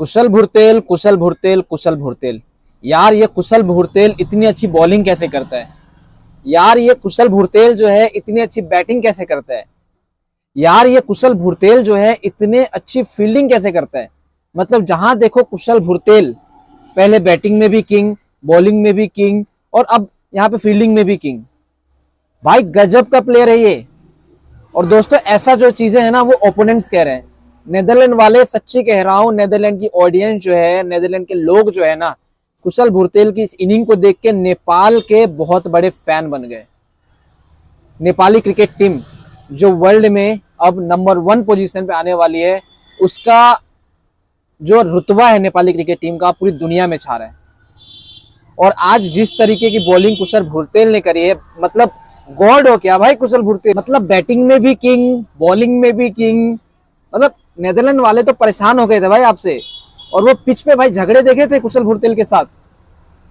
कुशल भुरतेल कुशल भुरतेल कुशल भुरतेल। यार, ये कुशल भुरतेल इतनी अच्छी बॉलिंग कैसे करता है? यार, ये कुशल भुरतेल जो है, इतनी अच्छी बैटिंग कैसे करता है? यार, ये कुशल भुरतेल जो है, इतने अच्छी फील्डिंग कैसे करता है? मतलब जहाँ देखो कुशल भुरतेल, पहले बैटिंग में भी किंग बॉलिंग में भी किंग और अब यहाँ पे फील्डिंग में भी किंग भाई, गजब का प्लेयर है ये। और दोस्तों, ऐसा जो चीज़ें है ना, वो ओपोनेंट्स कह रहे हैं। नेदरलैंड वाले सच्ची कह रहा हूँ नेदरलैंड की ऑडियंस जो है, नेदरलैंड के लोग जो है ना, कुशल भुरतेल की इस इनिंग को देख के नेपाल के बहुत बड़े फ़ैन बन गए। नेपाली क्रिकेट टीम जो वर्ल्ड में अब नंबर वन पोजीशन पे आने वाली है, उसका जो रुतबा है नेपाली क्रिकेट टीम का, पूरी दुनिया में छा रहा है। और आज जिस तरीके की बॉलिंग कुशल भुरतेल ने करी है मतलब गॉड हो क्या भाई कुशल भुरतेल? मतलब बैटिंग में भी किंग बॉलिंग में भी किंग मतलब नेदरलैंड वाले तो परेशान हो गए थे भाई आपसे। और वो पिच पे भाई झगड़े देखे थे कुशल भुरतेल के साथ।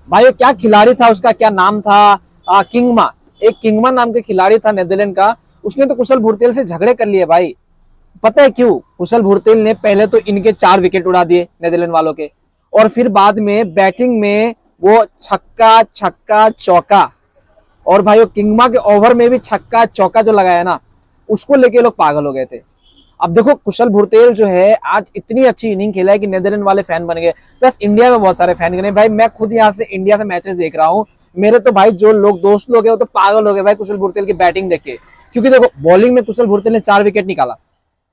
भाई वो क्या खिलाड़ी था उसका क्या नाम था? आ, किंगमा। एक किंगमा नाम के खिलाड़ी था नेदरलैंड का। उसने तो कुशल भुरतेल से झगड़े कर लिए भाई। पता है क्यों? कुशल भुरतेल ने पहले तो इनके चार विकेट उड़ा दिए नेदरलैंड वालों के। और फिर बाद में बैटिंग में वो छक्का छक्का चौका। और भाई वो किंगमा के ओवर में भी छक्का चौका जो लगाया ना उसको लेके लोग पागल हो गए थे। अब देखो, कुशल भुरतेल जो है, आज इतनी अच्छी इनिंग खेला है कि नेदरलैंड वाले फ़ैन बन गए। प्लस इंडिया में बहुत सारे फ़ैन बने भाई, मैं खुद यहाँ से इंडिया से मैचेस देख रहा हूँ। मेरे तो भाई, जो लोग, दोस्त लोग हैं, वो तो पागल हो गए भाई कुशल भुरतेल की बैटिंग देख के। क्योंकि देखो, बॉलिंग में कुशल भुरतेल ने चार विकेट निकाला।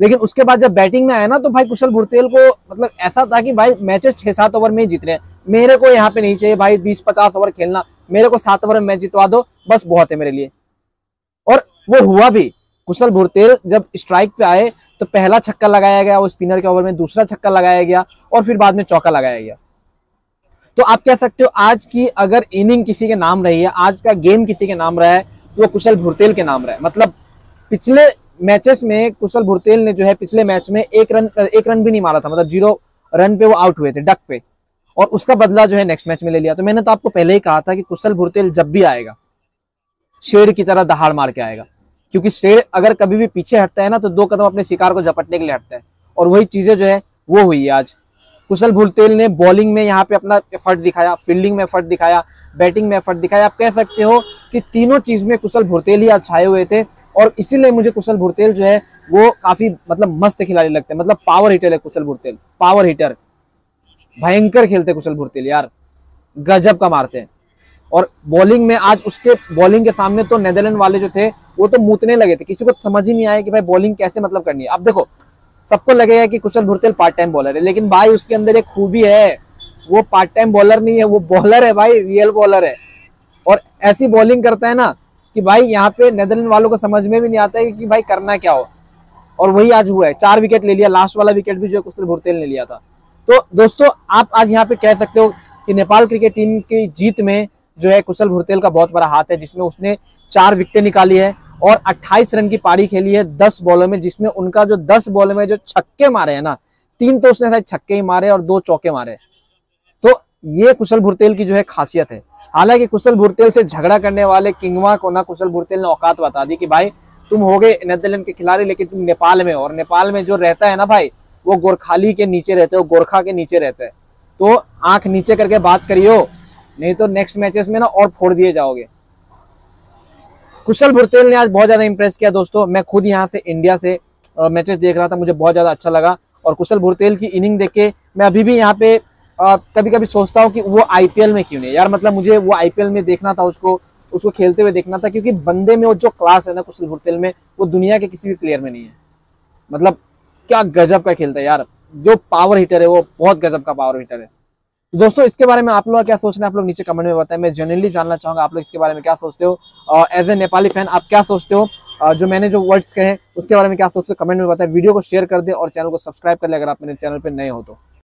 लेकिन उसके बाद जब बैटिंग में आया ना तो भाई कुशल भुरतेल को मतलब ऐसा था कि भाई मैचेस छह सात ओवर में ही जीत रहे हैं। मेरे को यहाँ पे नहीं चाहिए भाई बीस पचास ओवर खेलना। मेरे को सात ओवर में मैच जितवा दो। बस, बहुत है मेरे लिए। और वो हुआ भी। कुशल भुरतेल जब स्ट्राइक पे आए तो पहला छक्का लगाया गया, वो स्पिनर के ओवर में दूसरा छक्का लगाया गया और फिर बाद में चौका लगाया गया। तो आप कह सकते हो आज की अगर इनिंग किसी के नाम रही है, आज का गेम किसी के नाम रहा है तो वो कुशल भुरतेल के नाम रहा है। मतलब पिछले मैचेस में कुशल भुरतेल ने जो है पिछले मैच में एक रन एक रन भी नहीं मारा था मतलब ज़ीरो रन पे वो आउट हुए थे डक पे। और उसका बदला जो है नेक्स्ट मैच में ले लिया। तो मैंने तो आपको पहले ही कहा था कि कुशल भुरतेल जब भी आएगा, शेर की तरह दहाड़ मार के आएगा। क्योंकि शेर अगर कभी भी पीछे हटता है ना तो दो कदम अपने शिकार को झपटने के लिए हटता है। और वही चीज़ें जो है, वो हुई है आज। कुशल भुलतेल ने बॉलिंग में यहाँ पे अपना एफर्ट दिखाया फील्डिंग में एफर्ट दिखाया बैटिंग में एफर्ट दिखाया। आप कह सकते हो कि तीनों चीज़ में कुशल भुरतेल ही आज छाए हुए थे। और इसीलिए मुझे कुशल भुरतेल जो है, वो काफ़ी मतलब मस्त खिलाड़ी लगते हैं। मतलब पावर हिटर है कुशल भुरतेल पावर हिटर भयंकर खेलते कुशल भुरतेल यार। गजब का मारते हैं। और बॉलिंग में आज उसके बॉलिंग के सामने तो नेदरलैंड वाले जो थे, वो तो मूतने लगे थे। किसी को समझ ही नहीं आया कि भाई बॉलिंग कैसे मतलब करनी है। अब देखो, सबको लगेगा कि Kushal Bhurtel part time bowler है, लेकिन भाई उसके अंदर एक खूबी है। वो पार्ट टाइम बॉलर नहीं है, वो बॉलर है भाई रियल बॉलर है। और ऐसी बॉलिंग करता है ना कि भाई यहाँ पे नेदरलैंड वालों को समझ में भी नहीं आता है कि भाई करना क्या हो। और वही आज हुआ है, चार विकेट ले लिया लास्ट वाला विकेट भी जो है कुशल भुरतेल ने लिया था। तो दोस्तों, आप आज यहाँ पे कह सकते हो कि नेपाल क्रिकेट टीम की जीत में जो है कुशल भुरतेल का बहुत बड़ा हाथ है, जिसमें उसने चार विकेटें निकाली है और 28 रन की पारी खेली है 10 बॉलों में, जिसमें उनका जो 10 बॉलों में जो छक्के मारे हैं ना, तीन तो उसने छक्के ही मारे और दो चौके मारे। तो ये कुशल भुरतेल की जो है खासियत है। हालाँकि कुशल भुरतेल से झगड़ा करने वाले किंगवा को ना कुशल भुरतेल ने औकात बता दी कि भाई, तुम हो गए नेदरलैंड के खिलाड़ी, लेकिन तुम नेपाल में और नेपाल में जो रहता है ना भाई, वो गोरखाली के नीचे रहते हो गोरखा के नीचे रहते हैं। तो आँख नीचे करके बात करियो नहीं तो नेक्स्ट मैचेस में ना और फोड़ दिए जाओगे। कुशल भुरतेल ने आज बहुत ज़्यादा इंप्रेस किया दोस्तों। मैं खुद यहाँ से इंडिया से मैचेस देख रहा था मुझे बहुत ज़्यादा अच्छा लगा। और कुशल भुरतेल की इनिंग देख के मैं अभी भी यहाँ पे आ, कभी कभी सोचता हूँ कि वो आईपीएल में क्यों नहीं? यार मतलब मुझे वो आईपीएल में देखना था उसको उसको खेलते हुए देखना था क्योंकि बंदे में वो जो क्लास है ना कुशल भुरतेल में वो दुनिया के किसी भी प्लेयर में नहीं है। मतलब क्या गजब का खेलता है यार। जो पावर हिटर है वो बहुत गजब का पावर हिटर है। दोस्तों, इसके बारे में आप लोग क्या सोच रहे हैं? आप लोग नीचे कमेंट में बताएँ। मैं जनरली जानना चाहूँगा आप लोग इसके बारे में क्या सोचते हो। एज ए नेपाली फ़ैन आप क्या सोचते हो? जो मैंने जो वर्ड्स कहे, उसके बारे में क्या सोचते हो? कमेंट में बताएँ। वीडियो को शेयर कर दे और चैनल को सब्सक्राइब कर ले अगर आप मेरे चैनल पर नए हो तो।